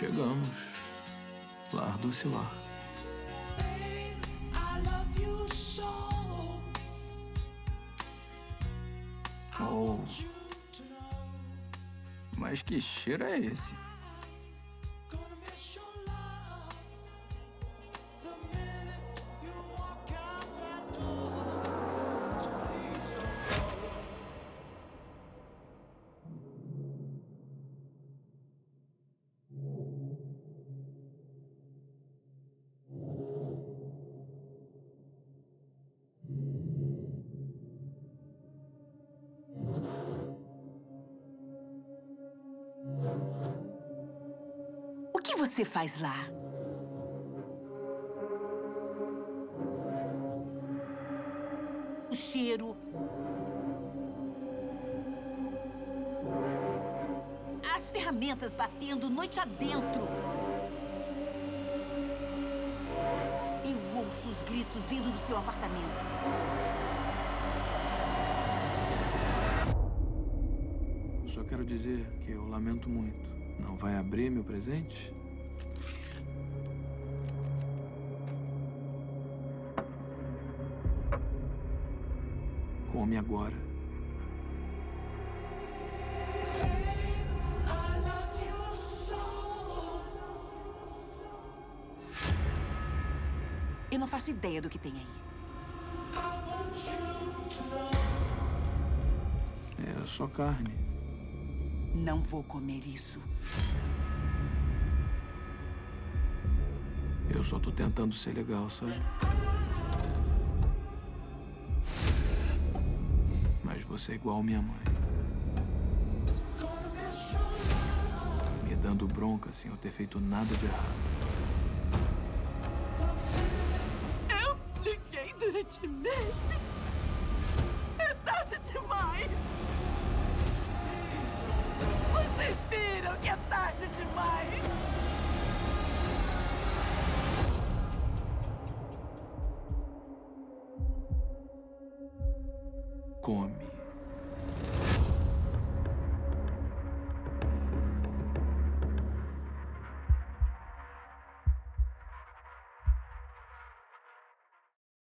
Chegamos. Lar so. I Oh, mas que cheiro é esse? Você faz lá? O cheiro. As ferramentas batendo noite adentro. Eu ouço os gritos vindo do seu apartamento. Só quero dizer que eu lamento muito. Não vai abrir meu presente? Come agora. Eu não faço ideia do que tem aí. É só carne. Não vou comer isso. Eu só tô tentando ser legal, sabe? Mas você é igual minha mãe. Me dando bronca sem eu ter feito nada de errado. Eu liguei durante meses. É tarde demais. come.